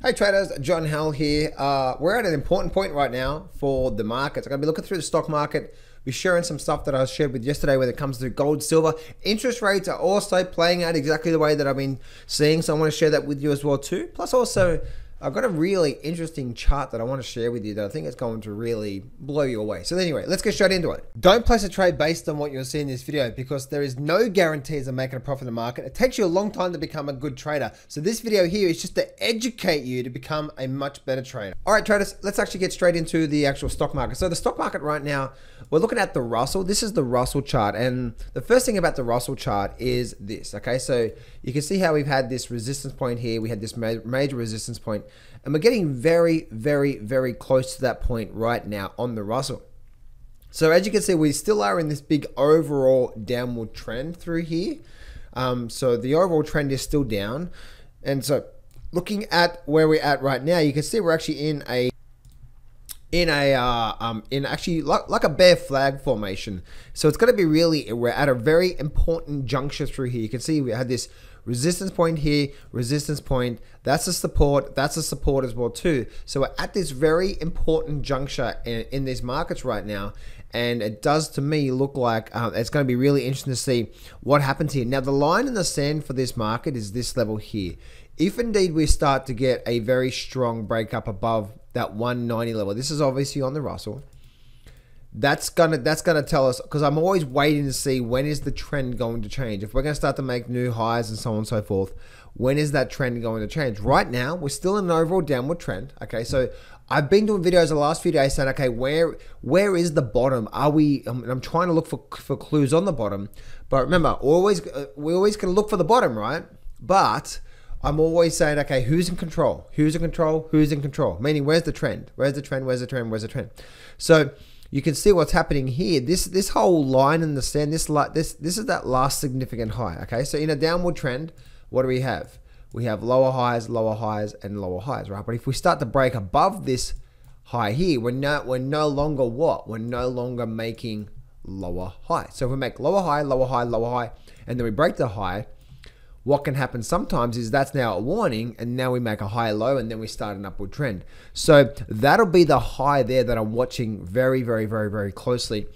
Hey traders, John Howell here. Uh, we're at an important point right now for the markets. I'm going to be looking through the stock market, be sharing some stuff that I shared with yesterday when it comes to gold, silver. Interest rates are also playing out exactly the way that I've been seeing, so I want to share that with you as well too. Plus also I've got a really interesting chart that I want to share with you that I think is going to really blow you away. So anyway, let's get straight into it. Don't place a trade based on what you're seeing in this video because there is no guarantees of making a profit in the market. It takes you a long time to become a good trader. So this video here is just to educate you to become a much better trader. All right, traders, let's actually get straight into the actual stock market. So the stock market right now, we're looking at the Russell. This is the Russell chart. And the first thing about the Russell chart is this, okay? So you can see how we've had this resistance point here. We had this major resistance point and we're getting very, very, very close to that point right now on the Russell. So as you can see, we still are in this big overall downward trend through here. Um, so the overall trend is still down. And so looking at where we're at right now, you can see we're actually in a in a uh, um, in actually like, like a bear flag formation. So it's going to be really we're at a very important juncture through here. You can see we had this resistance point here, resistance point. That's a support. That's a support as well too. So we're at this very important juncture in, in these markets right now. And it does to me look like uh, it's going to be really interesting to see what happens here. Now the line in the sand for this market is this level here. If indeed we start to get a very strong breakup above that 190 level, this is obviously on the Russell that's gonna that's gonna tell us because I'm always waiting to see when is the trend going to change. If we're gonna start to make new highs and so on and so forth, when is that trend going to change? Right now, we're still in an overall downward trend. Okay, so I've been doing videos the last few days saying, okay, where where is the bottom? Are we? Um, I'm trying to look for for clues on the bottom, but remember, always uh, we always can look for the bottom, right? But I'm always saying, okay, who's in control? Who's in control? Who's in control? Meaning, where's the trend? Where's the trend? Where's the trend? Where's the trend? So you can see what's happening here. This this whole line in the sand, this this this is that last significant high. Okay, so in a downward trend, what do we have? We have lower highs, lower highs, and lower highs, right? But if we start to break above this high here, we're no we're no longer what? We're no longer making lower high. So if we make lower high, lower high, lower high, and then we break the high, what can happen sometimes is that's now a warning and now we make a high low and then we start an upward trend. So that'll be the high there that I'm watching very, very, very, very closely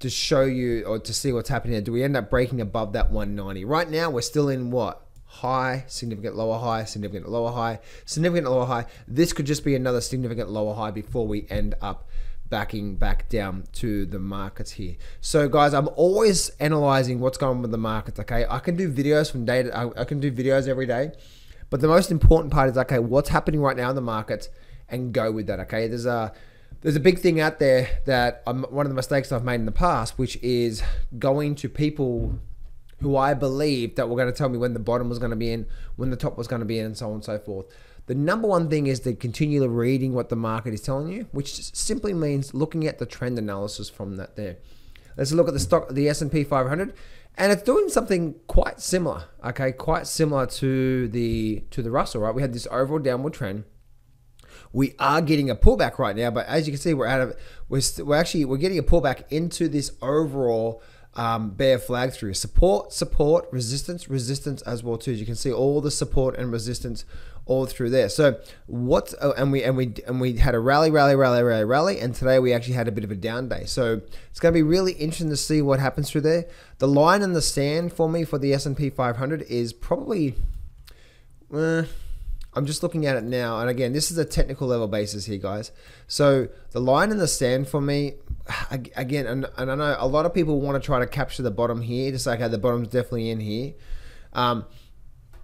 to show you or to see what's happening here. Do we end up breaking above that 190? Right now we're still in what? High, significant lower high, significant lower high, significant lower high. This could just be another significant lower high before we end up backing back down to the markets here. So guys, I'm always analyzing what's going on with the markets, okay? I can do videos from day to, I, I can do videos every day, but the most important part is, okay, what's happening right now in the markets and go with that, okay? There's a, there's a big thing out there that I'm, one of the mistakes I've made in the past, which is going to people who I believed that were going to tell me when the bottom was going to be in, when the top was going to be in, and so on and so forth. The number one thing is to continually reading what the market is telling you, which simply means looking at the trend analysis from that there. Let's look at the stock, the S&P 500, and it's doing something quite similar. Okay, quite similar to the to the Russell. Right, we had this overall downward trend. We are getting a pullback right now, but as you can see, we're out of we're, we're actually we're getting a pullback into this overall um, bear flag through support, support, resistance, resistance as well too. As you can see all the support and resistance all through there. So what? Oh, and we and we and we had a rally, rally, rally, rally, rally, and today we actually had a bit of a down day. So it's going to be really interesting to see what happens through there. The line in the sand for me for the S and P 500 is probably. Uh, I'm just looking at it now, and again, this is a technical level basis here, guys. So the line in the sand for me, again, and, and I know a lot of people want to try to capture the bottom here, just like how the bottom's definitely in here. Um,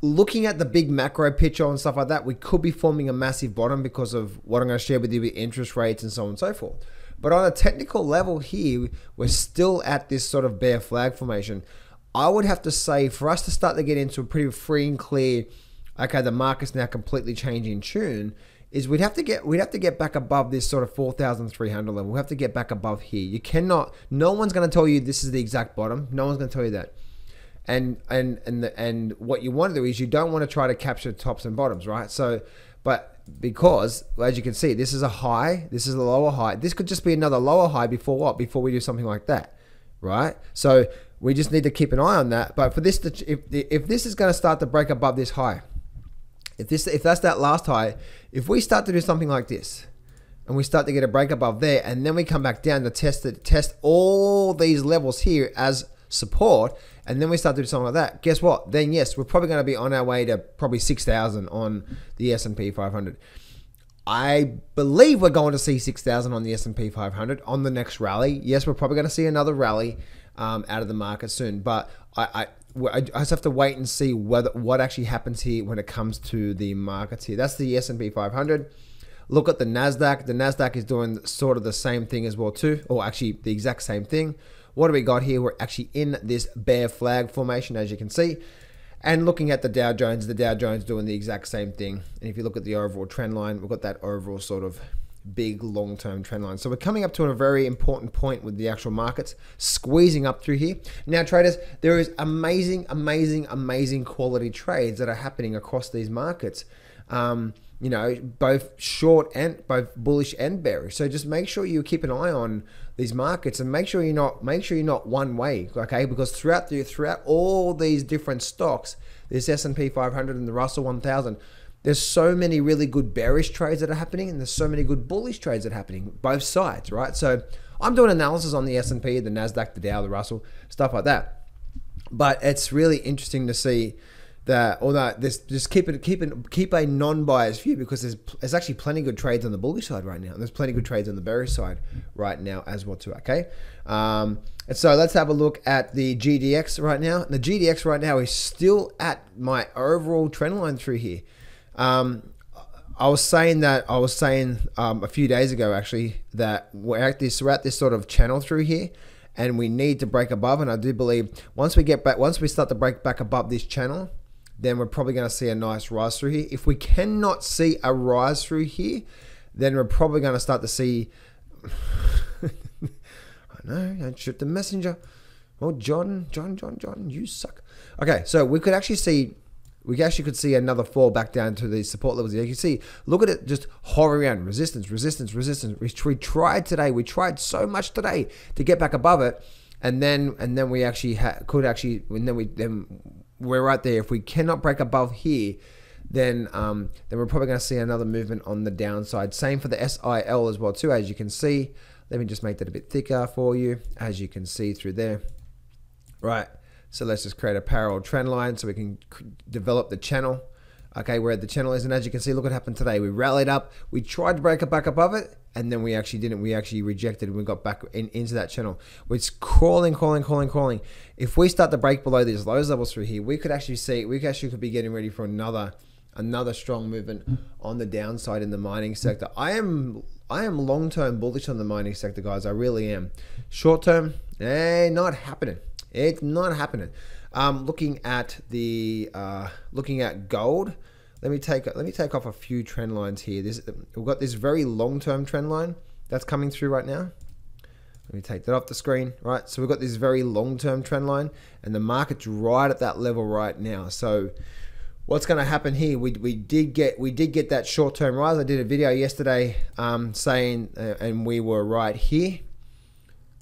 looking at the big macro picture and stuff like that, we could be forming a massive bottom because of what I'm going to share with you with interest rates and so on and so forth. But on a technical level here, we're still at this sort of bear flag formation. I would have to say for us to start to get into a pretty free and clear okay, the market's now completely changing tune, is we'd have to get we'd have to get back above this sort of 4,300 level. We have to get back above here. You cannot. No one's going to tell you this is the exact bottom. No one's going to tell you that. And and and the, and what you want to do is you don't want to try to capture tops and bottoms, right? So, but because as you can see, this is a high. This is a lower high. This could just be another lower high before what? Before we do something like that, right? So we just need to keep an eye on that. But for this, to, if if this is going to start to break above this high if this if that's that last high, if we start to do something like this, and we start to get a break above there, and then we come back down to test it, test all these levels here as support, and then we start to do something like that. Guess what? Then yes, we're probably going to be on our way to probably six thousand on the S and P 500. I believe we're going to see 6,000 on the S&P 500 on the next rally. Yes, we're probably going to see another rally um, out of the market soon, but I, I, I just have to wait and see whether what actually happens here when it comes to the markets here. That's the S&P 500. Look at the Nasdaq. The Nasdaq is doing sort of the same thing as well too, or actually the exact same thing. What do we got here? We're actually in this bear flag formation, as you can see. And looking at the Dow Jones, the Dow Jones doing the exact same thing. And if you look at the overall trend line, we've got that overall sort of big long-term trend line. So we're coming up to a very important point with the actual markets squeezing up through here. Now traders, there is amazing, amazing, amazing quality trades that are happening across these markets. Um, you know, both short and both bullish and bearish. So just make sure you keep an eye on these markets and make sure you're not make sure you're not one way, okay? Because throughout the throughout all these different stocks, this S&P 500 and the Russell 1000, there's so many really good bearish trades that are happening and there's so many good bullish trades that are happening both sides, right? So I'm doing analysis on the S&P, the Nasdaq, the Dow, the Russell, stuff like that. But it's really interesting to see that although this just keep it keep it keep a non-biased view because there's there's actually plenty good trades on the bullish side right now and there's plenty good trades on the bearish side right now as well too okay um, and so let's have a look at the GDX right now the GDX right now is still at my overall trend line through here um, I was saying that I was saying um, a few days ago actually that we're at this we're at this sort of channel through here and we need to break above and I do believe once we get back once we start to break back above this channel then we're probably going to see a nice rise through here. If we cannot see a rise through here, then we're probably going to start to see. I know, don't shoot the messenger. Oh, John, John, John, John, you suck. Okay, so we could actually see, we actually could see another fall back down to the support levels. You can see, look at it just hovering around resistance, resistance, resistance. We, we tried today. We tried so much today to get back above it, and then and then we actually could actually, and then we then we're right there. If we cannot break above here, then um, then we're probably going to see another movement on the downside. Same for the SIL as well too. As you can see, let me just make that a bit thicker for you. As you can see through there, right. So let's just create a parallel trend line so we can develop the channel. Okay, where the channel is, and as you can see, look what happened today. We rallied up. We tried to break it back above it, and then we actually didn't. We actually rejected and we got back in, into that channel. It's crawling, crawling, crawling, crawling. If we start to break below these lows levels through here, we could actually see, we actually could be getting ready for another another strong movement on the downside in the mining sector. I am I am long term bullish on the mining sector, guys. I really am. Short term, eh, not happening. It's not happening. Um, looking at the uh, looking at gold. Let me take let me take off a few trend lines here. This we've got this very long term trend line that's coming through right now. Let me take that off the screen. Right, so we've got this very long term trend line, and the market's right at that level right now. So what's going to happen here? We, we did get we did get that short term rise. I did a video yesterday um, saying, uh, and we were right here.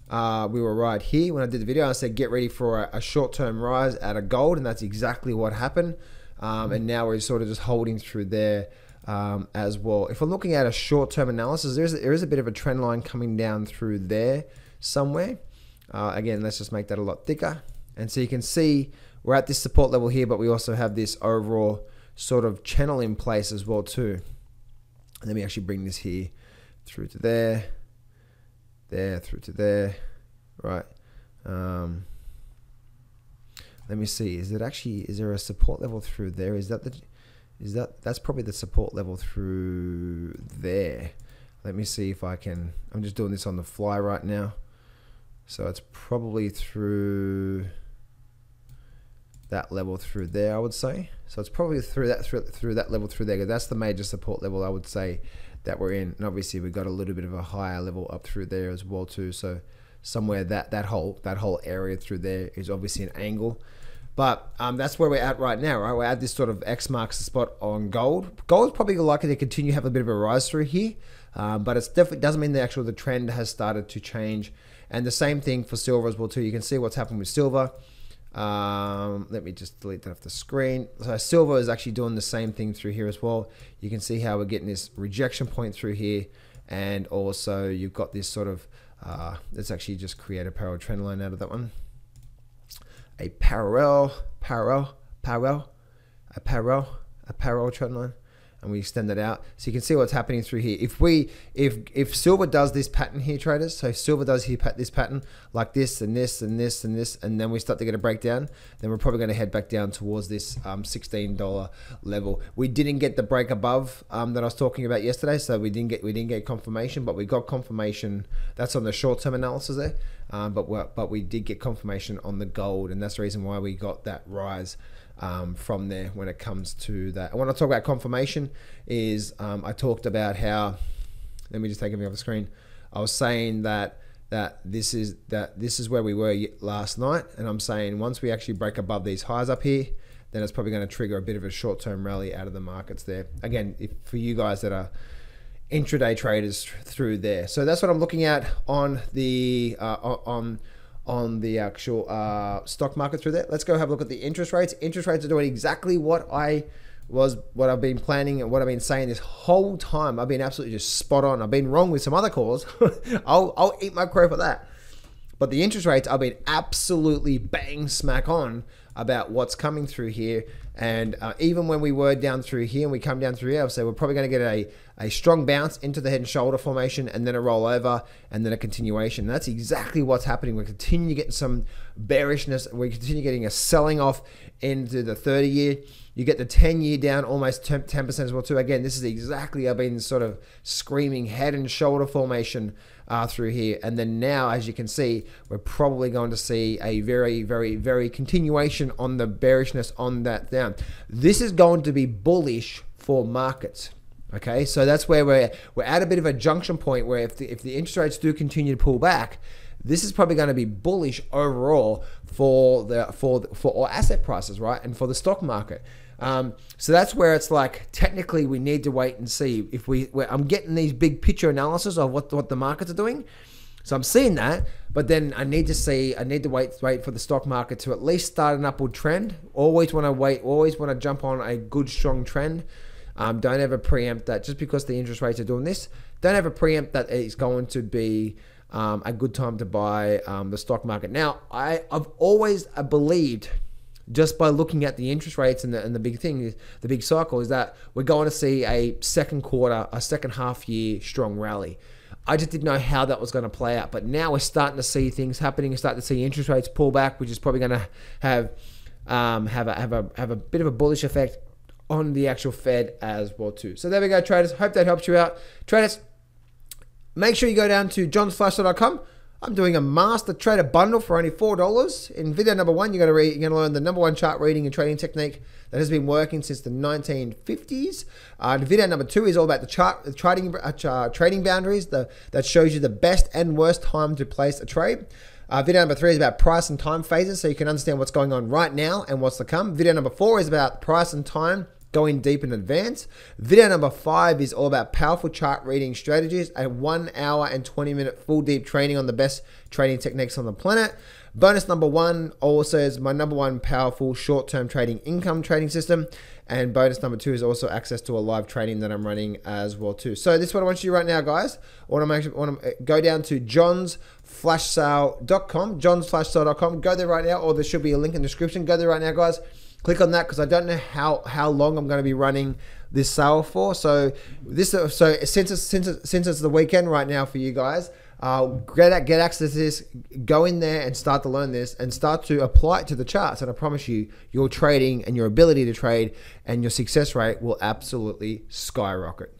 Uh, we were right here when I did the video. I said get ready for a, a short term rise out of gold, and that's exactly what happened. Um, and now we're sort of just holding through there um, as well. If we're looking at a short-term analysis, there is, there is a bit of a trend line coming down through there somewhere. Uh, again, let's just make that a lot thicker. And so you can see we're at this support level here, but we also have this overall sort of channel in place as well too. let me actually bring this here through to there, there, through to there, right. Um, let me see. Is it actually? Is there a support level through there? Is that the? Is that that's probably the support level through there? Let me see if I can. I'm just doing this on the fly right now, so it's probably through that level through there. I would say. So it's probably through that through, through that level through there. Because that's the major support level I would say that we're in. And obviously we got a little bit of a higher level up through there as well too. So somewhere that that whole that whole area through there is obviously an angle. But um, that's where we're at right now, right? We're at this sort of X marks the spot on gold. Gold is probably likely to continue to have a bit of a rise through here, um, but it definitely doesn't mean the actual the trend has started to change. And the same thing for silver as well too. You can see what's happened with silver. Um, let me just delete that off the screen. So silver is actually doing the same thing through here as well. You can see how we're getting this rejection point through here, and also you've got this sort of. Uh, let's actually just create a parallel trend line out of that one. A parallel, parallel, parallel, a parallel, a parallel trend line and we extend it out. So you can see what's happening through here. If we, if if silver does this pattern here, traders, so if silver does here this pattern like this and this and this and this, and then we start to get a breakdown, then we're probably going to head back down towards this um, $16 level. We didn't get the break above um, that I was talking about yesterday, so we didn't get we didn't get confirmation, but we got confirmation. That's on the short term analysis there, um, but but we did get confirmation on the gold, and that's the reason why we got that rise um, from there when it comes to that. And when I talk about confirmation, is um, I talked about how. Let me just take it off the screen. I was saying that that this is that this is where we were last night, and I'm saying once we actually break above these highs up here, then it's probably going to trigger a bit of a short-term rally out of the markets there. Again, if, for you guys that are intraday traders through there, so that's what I'm looking at on the uh, on on the actual uh, stock market through there. Let's go have a look at the interest rates. Interest rates are doing exactly what I was, what I've been planning and what I've been saying this whole time. I've been absolutely just spot on. I've been wrong with some other calls. I'll, I'll eat my crow for that. But the interest rates, I've been absolutely bang smack on about what's coming through here. And uh, even when we were down through here and we come down through here, I'll say we're probably going to get a, a strong bounce into the head and shoulder formation and then a roll over and then a continuation. That's exactly what's happening. We're continuing getting some bearishness. We continue getting a selling off into the 30 year. You get the 10 year down almost 10% as well too. Again, this is exactly I've been sort of screaming head and shoulder formation uh, through here. And then now, as you can see, we're probably going to see a very, very, very continuation on the bearishness on that down. This is going to be bullish for markets. Okay, so that's where we're we're at a bit of a junction point where if the, if the interest rates do continue to pull back, this is probably going to be bullish overall for the for for all asset prices, right, and for the stock market. Um, so that's where it's like technically we need to wait and see if we. I'm getting these big picture analysis of what what the markets are doing. So I'm seeing that, but then I need to see. I need to wait wait for the stock market to at least start an upward trend. Always want to wait. Always want to jump on a good strong trend. Um, don't ever preempt that just because the interest rates are doing this. Don't ever preempt that it's going to be um, a good time to buy um, the stock market. Now, I, I've always believed just by looking at the interest rates and the, and the big thing, is the big cycle is that we're going to see a second quarter, a second half year strong rally. I just didn't know how that was going to play out, but now we're starting to see things happening. We're starting to see interest rates pull back, which is probably going to have um, have a have a have a bit of a bullish effect on the actual Fed as well too. So there we go, traders. Hope that helps you out, traders. Make sure you go down to johnsflash.com I'm doing a master trader bundle for only four dollars. In video number one, you're to read, you're to learn the number one chart reading and trading technique that has been working since the 1950s. Uh, video number two is all about the chart, the trading, uh, trading boundaries the, that shows you the best and worst time to place a trade. Uh, video number three is about price and time phases, so you can understand what's going on right now and what's to come. Video number four is about price and time going deep in advance. Video number five is all about powerful chart reading strategies, a one hour and 20 minute full deep training on the best trading techniques on the planet. Bonus number one also is my number one powerful short term trading income trading system. And bonus number two is also access to a live training that I'm running as well too. So this is what I want you to do right now, guys. I want to, make, I want to uh, go down to johnsflashsale.com, johnsflashsale.com. Go there right now, or there should be a link in the description. Go there right now, guys click on that because I don't know how how long I'm going to be running this sale for. So this so since it's since it's, since it's the weekend right now for you guys. Uh, get get access to this. Go in there and start to learn this, and start to apply it to the charts. And I promise you, your trading and your ability to trade and your success rate will absolutely skyrocket.